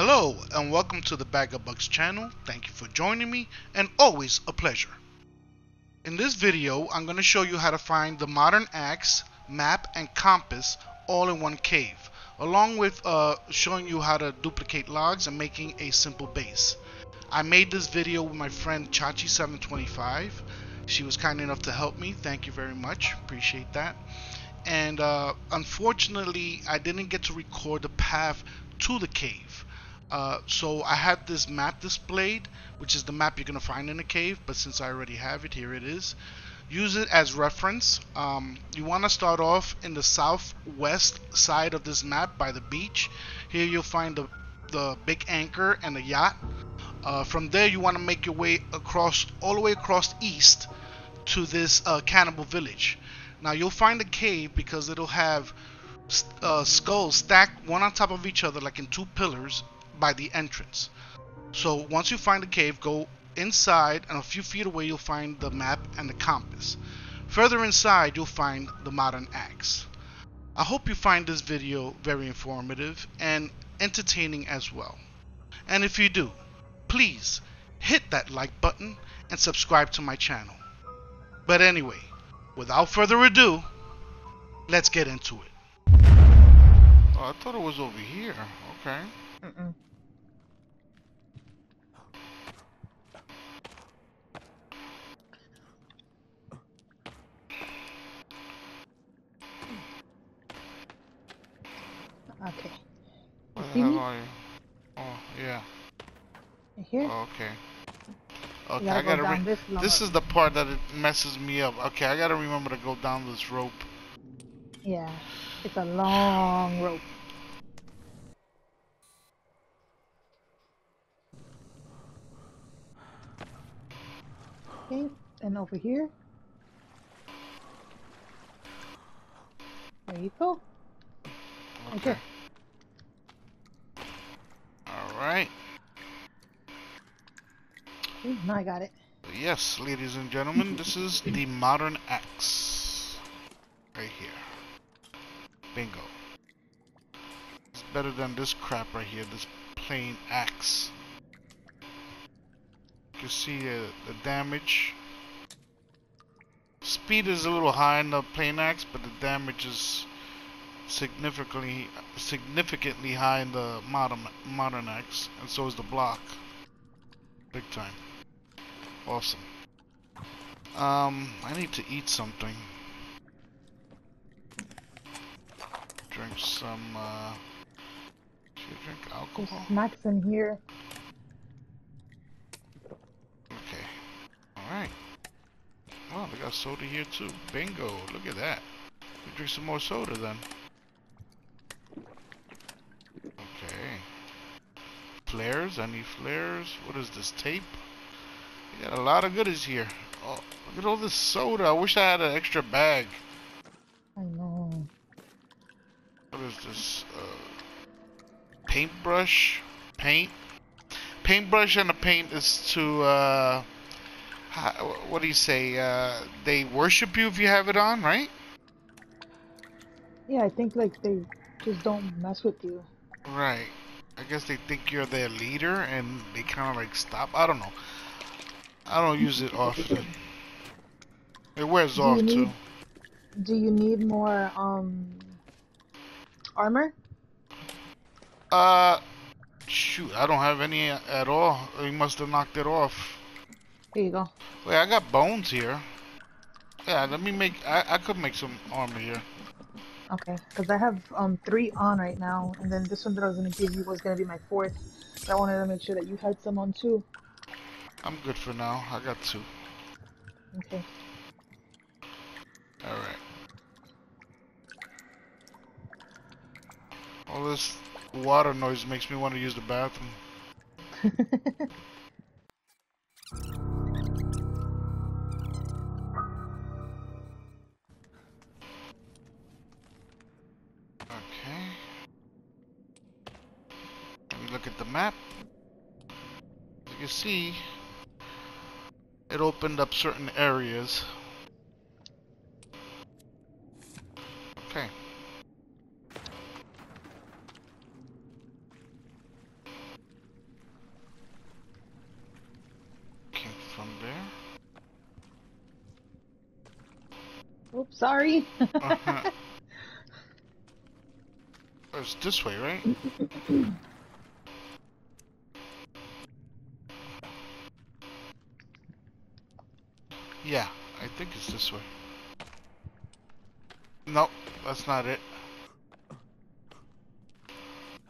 Hello and welcome to the Bag of Bugs channel. Thank you for joining me and always a pleasure. In this video I'm going to show you how to find the modern axe, map and compass all in one cave along with uh, showing you how to duplicate logs and making a simple base. I made this video with my friend Chachi725. She was kind enough to help me. Thank you very much. Appreciate that. And uh, unfortunately, I didn't get to record the path to the cave. Uh, so I had this map displayed, which is the map you're going to find in a cave, but since I already have it, here it is. Use it as reference. Um, you want to start off in the southwest side of this map by the beach. Here you'll find the, the big anchor and the yacht. Uh, from there you want to make your way across, all the way across east to this uh, cannibal village. Now you'll find a cave because it'll have uh, skulls stacked one on top of each other like in two pillars by the entrance. So once you find the cave, go inside and a few feet away you'll find the map and the compass. Further inside you'll find the modern axe. I hope you find this video very informative and entertaining as well. And if you do, please hit that like button and subscribe to my channel. But anyway, without further ado, let's get into it. Oh, I thought it was over here. Okay. Mm-mm. Okay. Where the see me? are you? Oh, yeah. You here? Oh, okay. Okay, gotta I gotta. down this this is the part that it messes me up. Okay, I gotta remember to go down this rope. Yeah. It's a long rope. Okay, and over here. There you go. Okay. Okay. All right. Okay, I got it. Yes, ladies and gentlemen, this is the modern axe. Right here. Bingo. It's better than this crap right here, this plain axe. You can see uh, the damage. Speed is a little high in the plain axe, but the damage is significantly significantly high in the modern modern axe, and so is the block. Big time. Awesome. Um, I need to eat something. Drink some, uh... Should I drink There's alcohol? snacks in here. Okay. Alright. Oh, they got soda here too. Bingo. Look at that. We drink some more soda then. Okay. Flares? Any flares? What is this? Tape? Got a lot of goodies here. Oh, look at all this soda. I wish I had an extra bag. I know. What is this? Uh, paintbrush? Paint? Paintbrush and a paint is to, uh, what do you say? Uh, they worship you if you have it on, right? Yeah, I think like they just don't mess with you. Right. I guess they think you're their leader and they kind of like stop. I don't know. I don't use it often. It wears Do off you too. Do you need more um armor? Uh, shoot, I don't have any at all. You must have knocked it off. Here you go. Wait, I got bones here. Yeah, let me make. I, I could make some armor here. Okay, because I have um three on right now, and then this one that I was gonna give you was gonna be my fourth. But I wanted to make sure that you had some on too. I'm good for now. I got two. Okay. All right. All this water noise makes me want to use the bathroom. opened up certain areas. Okay. From there. Oops, sorry. uh -huh. Oh, it's this way, right? think it's this way. Nope, that's not it.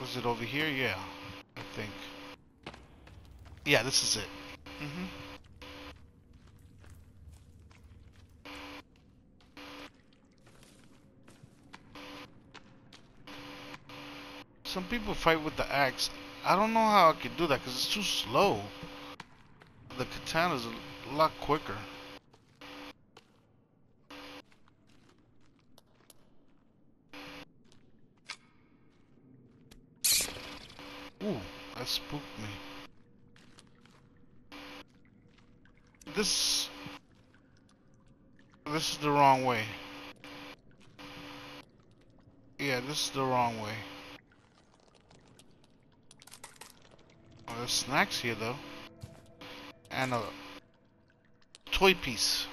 Was it over here? Yeah, I think. Yeah, this is it. Mm-hmm. Some people fight with the axe. I don't know how I could do that because it's too slow. The katana is a lot quicker. Ooh, that spooked me. This... This is the wrong way. Yeah, this is the wrong way. Oh, there's snacks here though. And a toy piece.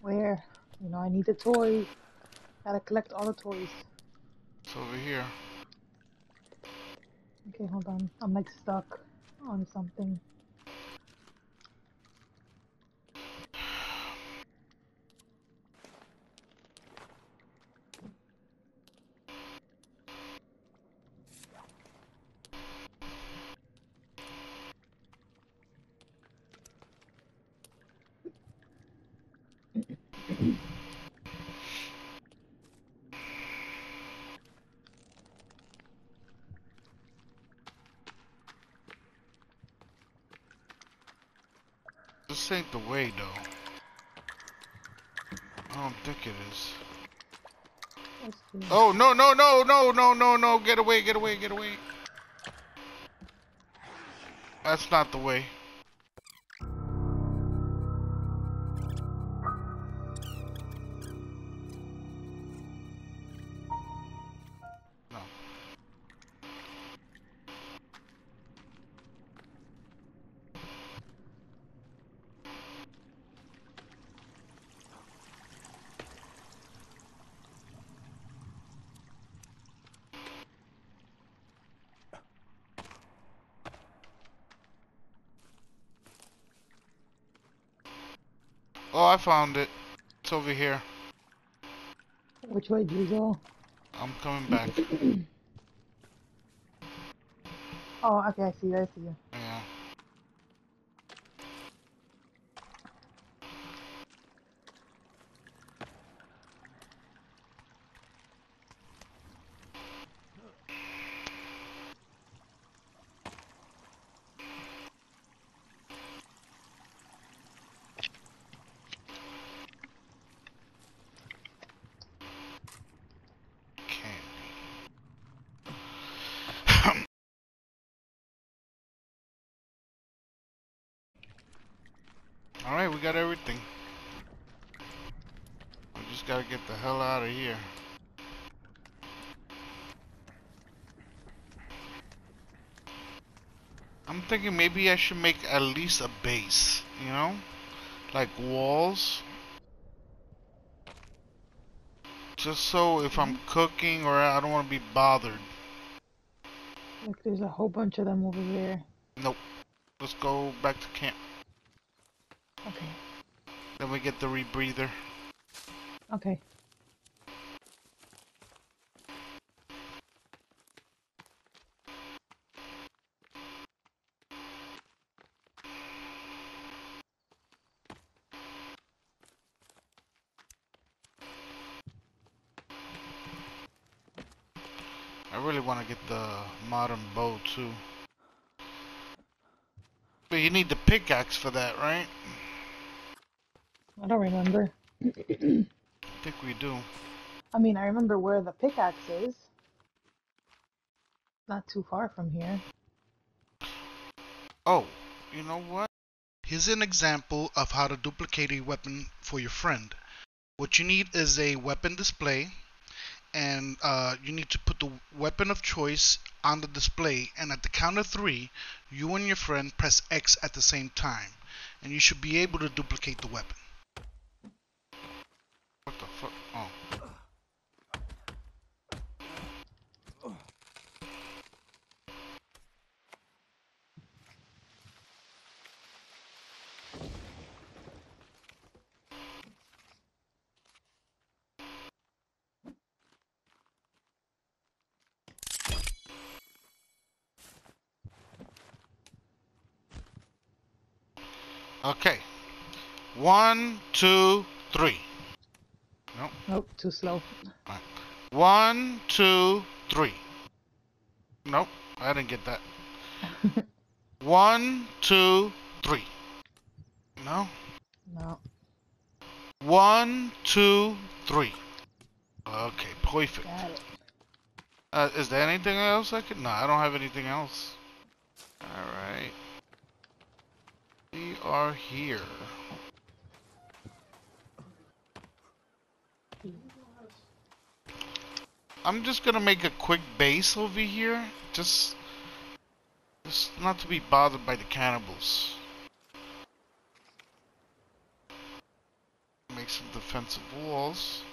Where? You know, I need the toy. Gotta collect all the toys. It's over here. Okay, hold on. I'm like stuck on something. This ain't the way though. I don't think it is. Oh no no no no no no no! Get away! Get away! Get away! That's not the way. Oh, I found it. It's over here. Which way do you go? I'm coming back. Oh, okay, I see you, I see you. Yeah. Candy. Alright, we got everything. We just gotta get the hell out of here. I'm thinking maybe I should make at least a base, you know? Like walls. Just so if I'm cooking or I don't want to be bothered. Look, there's a whole bunch of them over there. Nope. Let's go back to camp. Then we get the rebreather. okay. I really want to get the modern bow too. But you need the pickaxe for that, right? I don't remember. I think we do. I mean, I remember where the pickaxe is. Not too far from here. Oh, you know what? Here's an example of how to duplicate a weapon for your friend. What you need is a weapon display, and uh, you need to put the weapon of choice on the display. And at the count of three, you and your friend press X at the same time. and you should be able to duplicate the weapon. What the fuck? Oh. Okay. One, two, three. Nope, Nope, too slow. One, two, three. Nope, I didn't get that. One, two, three. No. No. One, two, three. Okay, perfect. Uh, is there anything else I could? No, I don't have anything else. Alright. Are here. I'm just gonna make a quick base over here. Just, just not to be bothered by the cannibals. Make some defensive walls.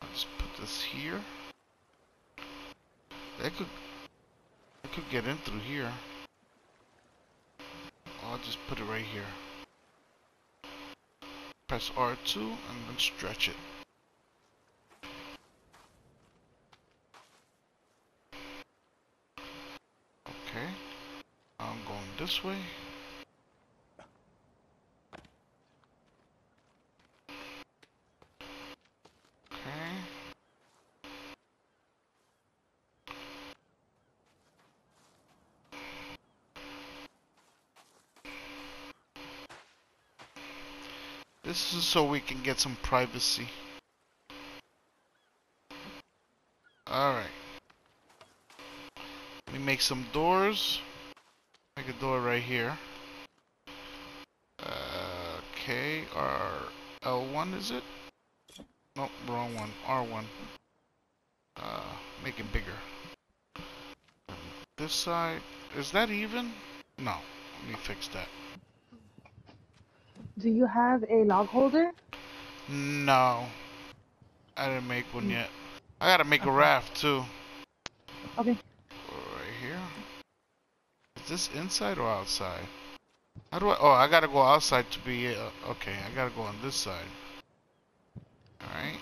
I'll just put this here. They could, they could get in through here. I'll just put it right here. Press R2 and then stretch it. Okay. I'm going this way. So we can get some privacy. Alright. Let me make some doors. Make a door right here. Uh, okay, R L1 is it? Nope, wrong one. R1. Uh, make it bigger. This side, is that even? No, let me fix that. Do you have a log holder? No. I didn't make one Mm. yet. I gotta make a raft too. Okay. Right here. Is this inside or outside? How do I? Oh, I gotta go outside to be. Uh, okay, I gotta go on this side. Alright.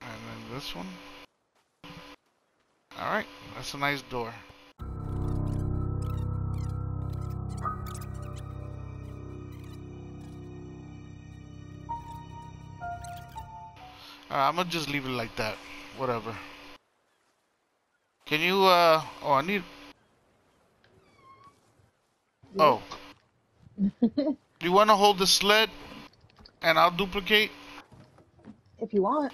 And then this one. Alright, that's a nice door. Alright, I'm gonna just leave it like that. Whatever. Can you, uh, oh, I need, oh. Do you wanna hold the sled? And I'll duplicate? if you want.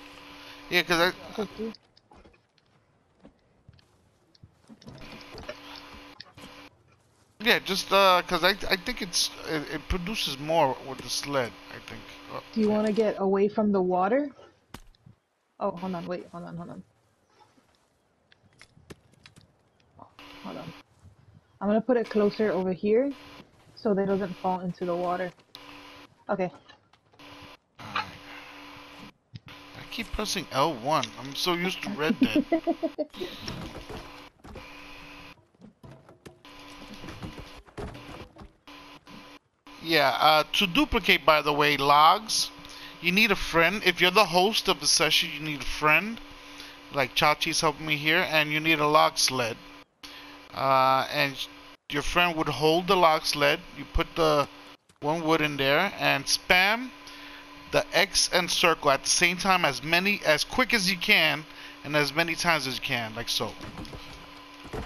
Yeah, cause I, It's up to you. yeah, just, uh, cause I, I think it's, it, it produces more with the sled, I think. Do you want to get away from the water? Oh, hold on, wait, hold on, hold on. Hold on. I'm gonna put it closer over here so that it doesn't fall into the water. Okay. I keep pressing L1. I'm so used to Red Dead. Yeah, uh, to duplicate, by the way, logs, you need a friend. If you're the host of the session, you need a friend. Like Chachi's helping me here, and you need a log sled. Uh, and your friend would hold the log sled. You put the one wood in there and spam the X and circle at the same time as many as quick as you can and as many times as you can, like so.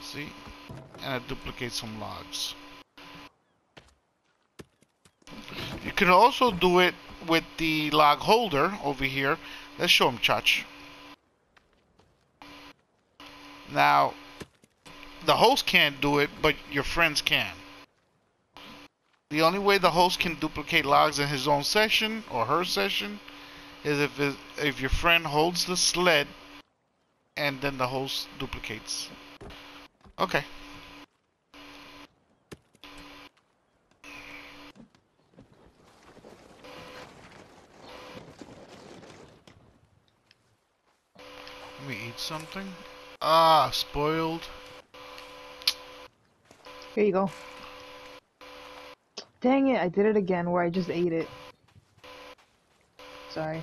See? And I duplicate some logs. You can also do it with the log holder over here. Let's show him Chach. Now, the host can't do it, but your friends can. The only way the host can duplicate logs in his own session or her session is if it, if your friend holds the sled and then the host duplicates. Okay. Something. Ah, spoiled. Here you go. Dang it, I did it again where I just ate it. Sorry.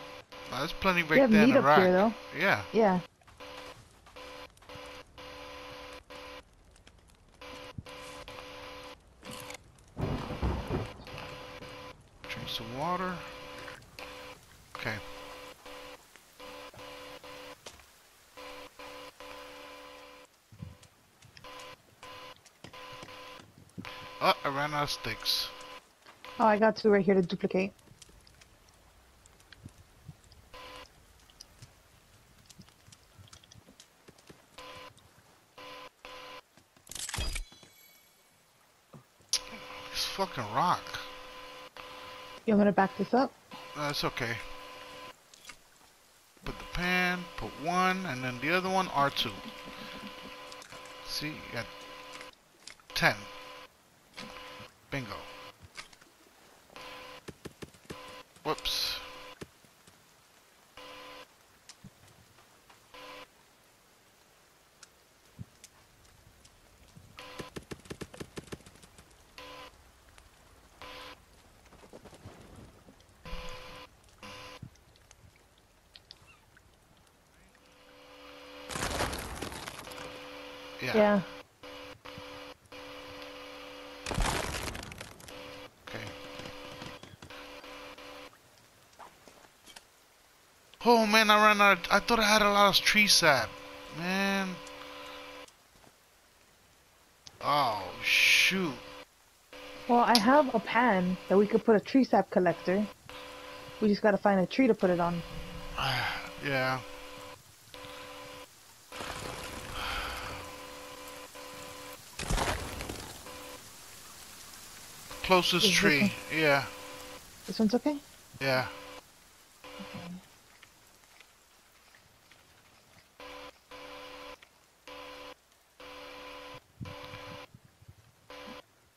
Well, there's plenty right there in meat up here though. Yeah. Yeah. I ran out of sticks. Oh, I got two right here to duplicate. This fucking rock. You want me to back this up? Uh, That's okay. Put the pan, put one, and then the other one, R2. See, you got 10. Bingo. Whoops. Yeah. Yeah. Okay. Oh man, I ran out. I thought I had a lot of tree sap. Man. Oh shoot. Well, I have a pan that we could put a tree sap collector. We just gotta find a tree to put it on. yeah. Closest Is this tree. one- Yeah. This one's okay? Yeah.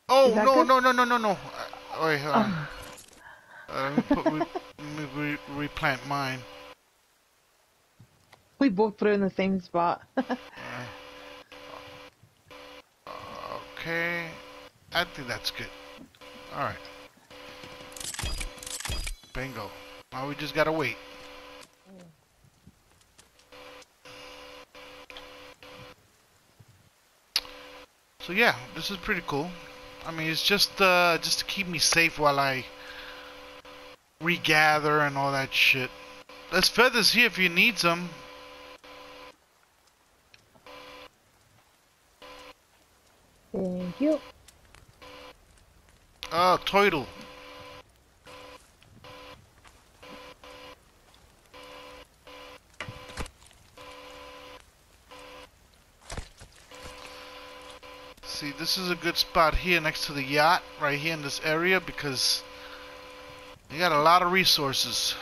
Oh no no no no no no! Uh, wait, hold on. Uh, let me put re, let me re, replant mine. We both put it in the same spot. Okay, I think that's good. All right. Bingo. Now we just gotta wait. So yeah, this is pretty cool. I mean, it's just uh, just to keep me safe while I regather and all that shit. There's feathers here if you need some. Thank you. Toidle. See, this is a good spot here next to the yacht, right here in this area, because you got a lot of resources.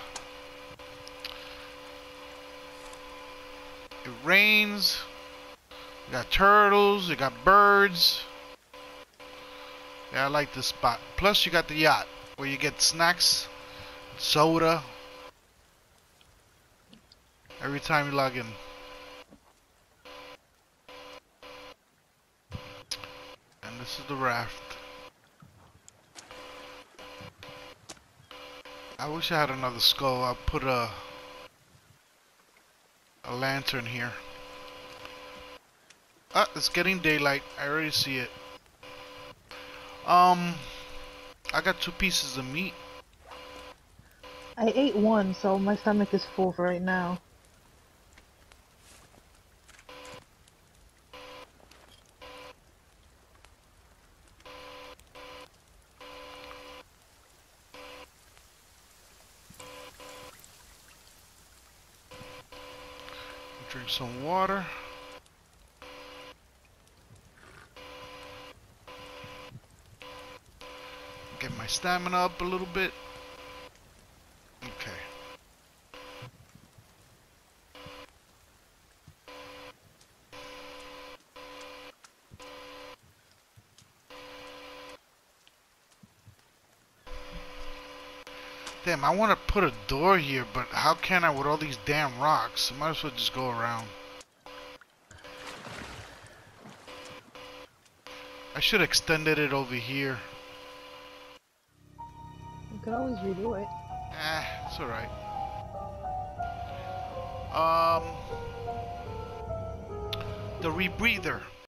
It rains, you got turtles, you got birds. Yeah, I like this spot. Plus, you got the yacht where you get snacks, soda every time you log in. And this is the raft. I wish I had another skull. I'll put a a lantern here. Ah, it's getting daylight. I already see it. Um, I got two pieces of meat. I ate one, so my stomach is full for right now. Drink some water. stamina up a little bit. Okay. Damn, I want to put a door here, but how can I with all these damn rocks? I might as well just go around. I should have extended it over here. Could always redo it. Eh, it's alright. Um, the rebreather.